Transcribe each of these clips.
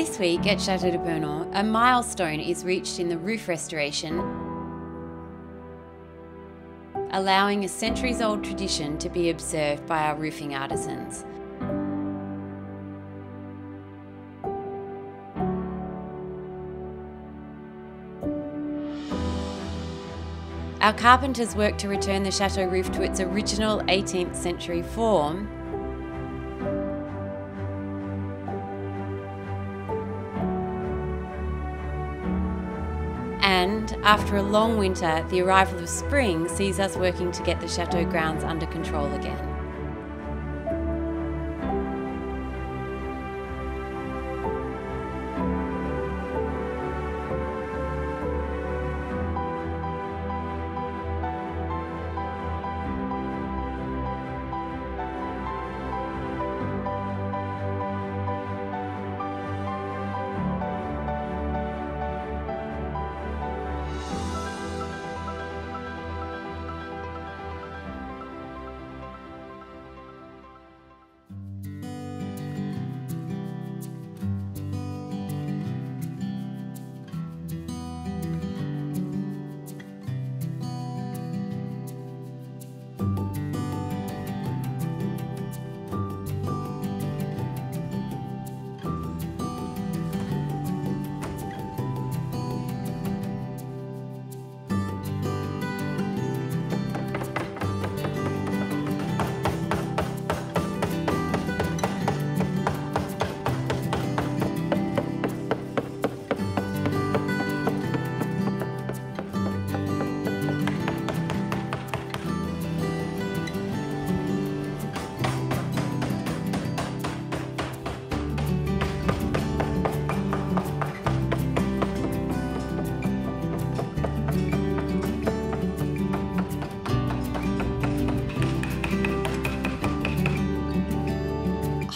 This week at Chateau de Purnon, a milestone is reached in the roof restoration, allowing a centuries old tradition to be observed by our roofing artisans. Our carpenters worked to return the chateau roof to its original 18th century form. After a long winter, the arrival of spring sees us working to get the chateau grounds under control again.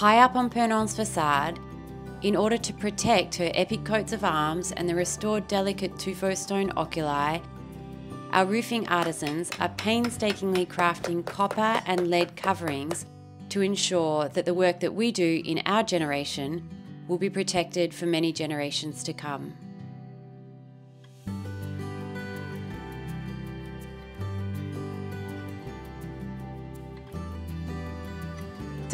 High up on Purnon's facade, in order to protect her epic coats of arms and the restored delicate tuffeau stone oculi, our roofing artisans are painstakingly crafting copper and lead coverings to ensure that the work that we do in our generation will be protected for many generations to come.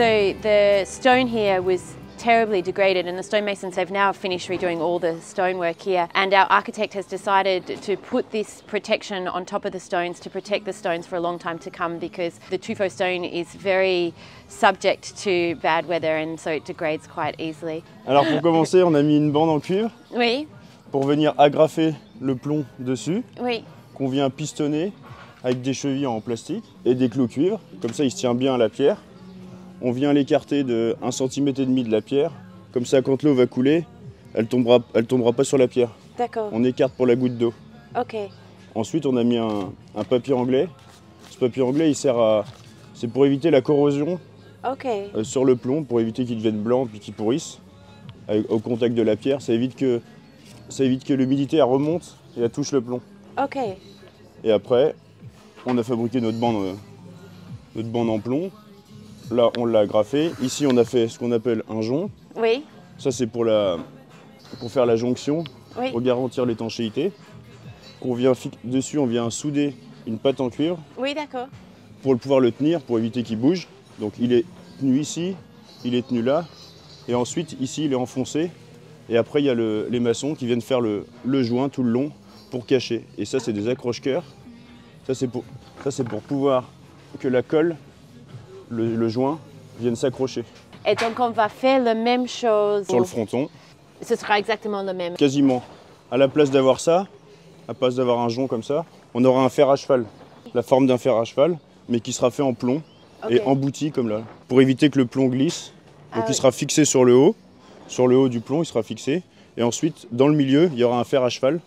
So the stone here was terribly degraded and the stonemasons have now finished redoing all the stonework here and our architect has decided to put this protection on top of the stones to protect the stones for a long time to come because the tuffeau stone is very subject to bad weather and so it degrades quite easily. Alors pour commencer on a mis une bande en cuivre Oui, pour venir agrafer le plomb dessus oui, qu'on vient pistonner avec des chevilles en plastique et des clous cuivre. Comme ça il se tient bien à la pierre. On vient l'écarter de 1 cm et demi de la pierre. Comme ça quand l'eau va couler, elle tombera, elle tombera pas sur la pierre. d'accord, On écarte pour la goutte d'eau. ok, Ensuite, on a mis un, un papier anglais. Ce papier anglais, il sert à. C'est pour éviter la corrosion ok, euh, sur le plomb, pour éviter qu'il devienne blanc puis qu'il pourrisse au contact de la pierre. Ça évite que, ça évite que l'humidité remonte et elle touche le plomb. ok, Et après, on a fabriqué notre bande, euh, notre bande en plomb. Là, on l'a agrafé. Ici, on a fait ce qu'on appelle un jonc. oui, Ça, c'est pour, la, pour faire la jonction, oui, pour garantir l'étanchéité. Qu'on vient fi- dessus, on vient souder une pâte en cuivre oui, d'accord, pour pouvoir le tenir, pour éviter qu'il bouge. Donc il est tenu ici, il est tenu là, et ensuite ici il est enfoncé. Et après il y a le- les maçons qui viennent faire le, le joint tout le long pour cacher. Et ça c'est des accroche-cœurs. Ça c'est pour, ça, c'est pour pouvoir que la colle, le, le joint, vienne s'accrocher Et donc on va faire la même chose. sur le fronton. Ce sera exactement le même. Quasiment. À la place d'avoir ça, à la place d'avoir un jonc comme ça, on aura un fer à cheval. La forme d'un fer à cheval, mais qui sera fait en plomb et embouti comme là, pour éviter que le plomb glisse. Donc Ah il oui. sera fixé sur le haut, sur le haut du plomb, il sera fixé. Et ensuite, dans le milieu, il y aura un fer à cheval,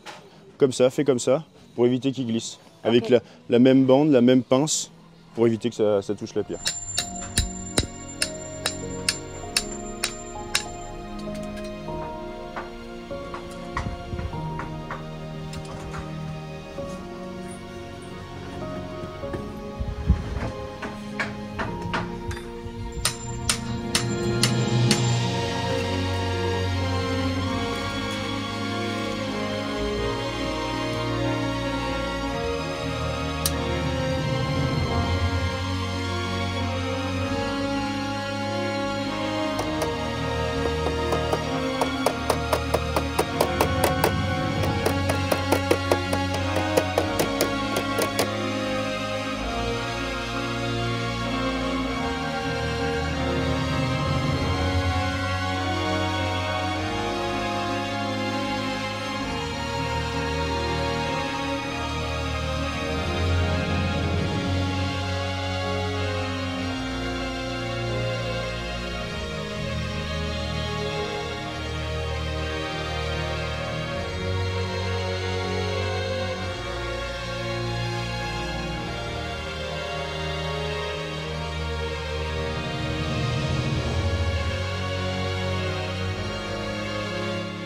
comme ça, fait comme ça, pour éviter qu'il glisse. Avec la, la même bande, la même pince, pour éviter que ça, ça touche la pierre.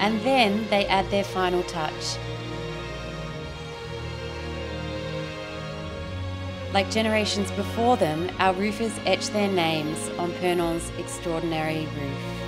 And then they add their final touch. Like generations before them, our roofers etch their names on Purnon's extraordinary roof.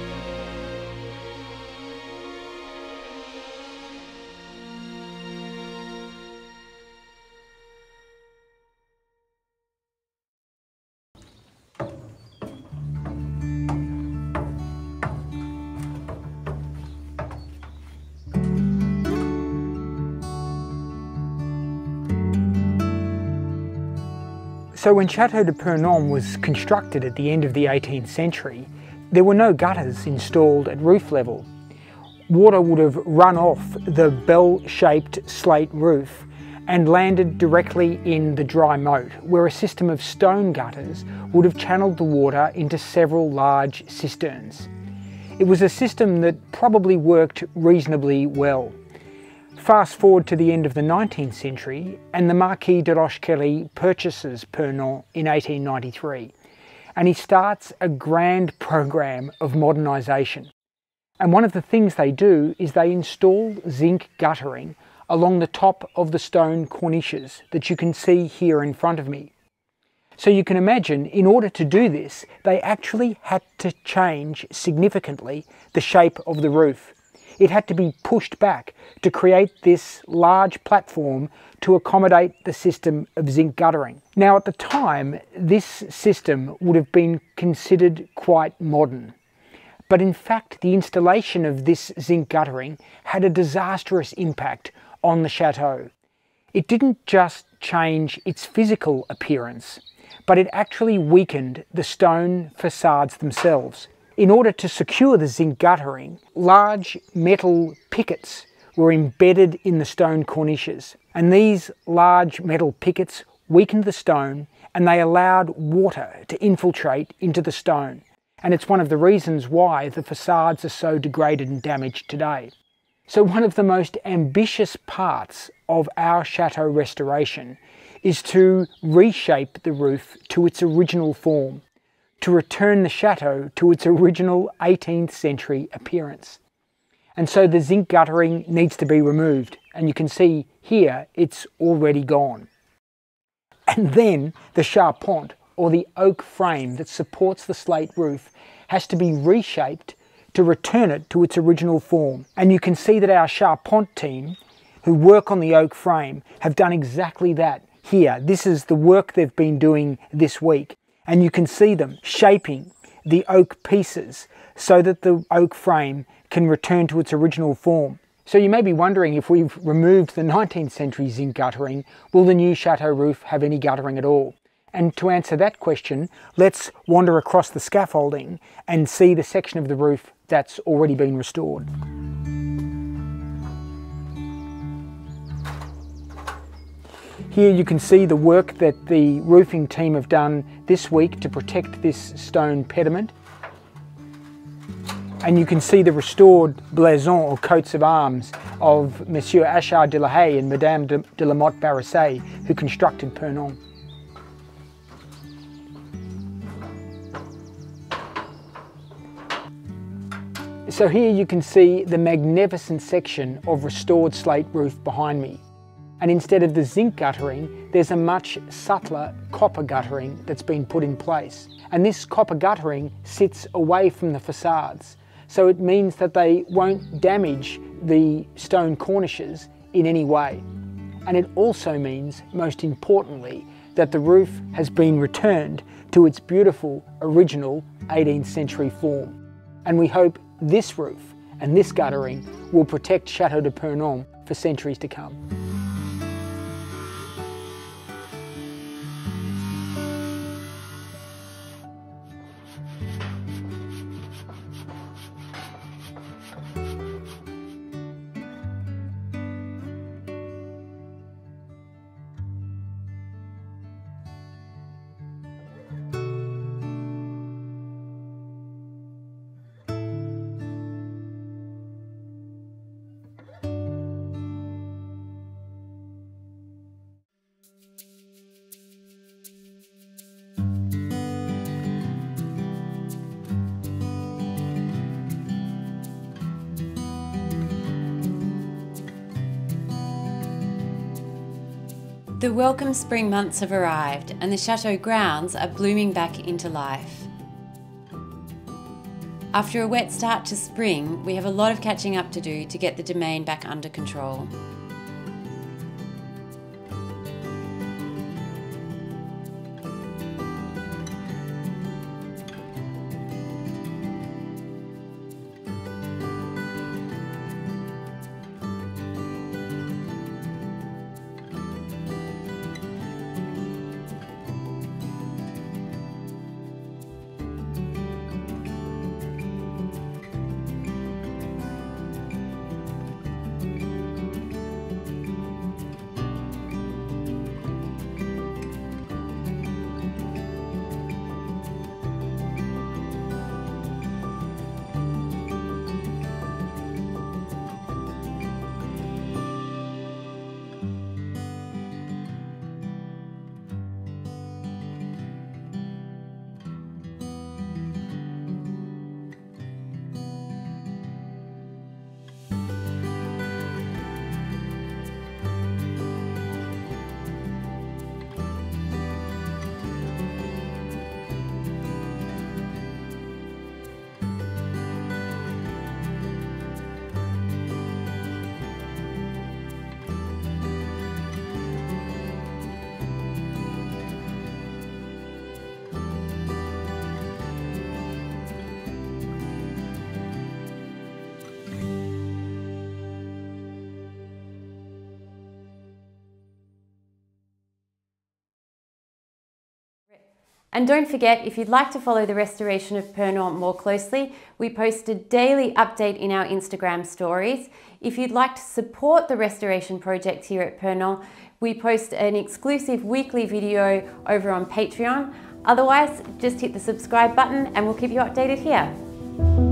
So when Chateau de Purnon was constructed at the end of the 18th century, there were no gutters installed at roof level. Water would have run off the bell-shaped slate roof and landed directly in the dry moat, where a system of stone gutters would have channeled the water into several large cisterns. It was a system that probably worked reasonably well. Fast forward to the end of the 19th century and the Marquis de Rochekelle purchases Purnon in 1893 and he starts a grand program of modernisation. And one of the things they do is they install zinc guttering along the top of the stone cornices that you can see here in front of me. So you can imagine, in order to do this, they actually had to change significantly the shape of the roof it had to be pushed back to create this large platform to accommodate the system of zinc guttering. Now at the time, this system would have been considered quite modern. But in fact, the installation of this zinc guttering had a disastrous impact on the chateau. It didn't just change its physical appearance, but it actually weakened the stone facades themselves. In order to secure the zinc guttering, large metal pickets were embedded in the stone cornices. And these large metal pickets weakened the stone and they allowed water to infiltrate into the stone. And it's one of the reasons why the facades are so degraded and damaged today. So one of the most ambitious parts of our chateau restoration is to reshape the roof to its original form to return the chateau to its original 18th century appearance. And so the zinc guttering needs to be removed, and you can see here it's already gone. And then the charpente, or the oak frame that supports the slate roof, has to be reshaped to return it to its original form. And you can see that our charpente team, who work on the oak frame, have done exactly that here. This is the work they've been doing this week and you can see them shaping the oak pieces so that the oak frame can return to its original form. So you may be wondering if we've removed the 19th century zinc guttering, will the new chateau roof have any guttering at all? And to answer that question, let's wander across the scaffolding and see the section of the roof that's already been restored. Here you can see the work that the roofing team have done this week to protect this stone pediment. And you can see the restored blason or coats of arms of Monsieur Achard de la Haye and Madame de, de la Motte who constructed Purnon. So here you can see the magnificent section of restored slate roof behind me and instead of the zinc guttering, there's a much subtler copper guttering that's been put in place. And this copper guttering sits away from the facades, so it means that they won't damage the stone cornices in any way. And it also means, most importantly, that the roof has been returned to its beautiful original 18th century form. And we hope this roof and this guttering will protect Chateau de Purnon for centuries to come. The welcome spring months have arrived and the chateau grounds are blooming back into life. After a wet start to spring, we have a lot of catching up to do to get the domain back under control. And don't forget, if you'd like to follow the restoration of Purnon more closely, we post a daily update in our Instagram stories. If you'd like to support the restoration project here at Purnon, we post an exclusive weekly video over on Patreon. Otherwise, just hit the subscribe button and we'll keep you updated here.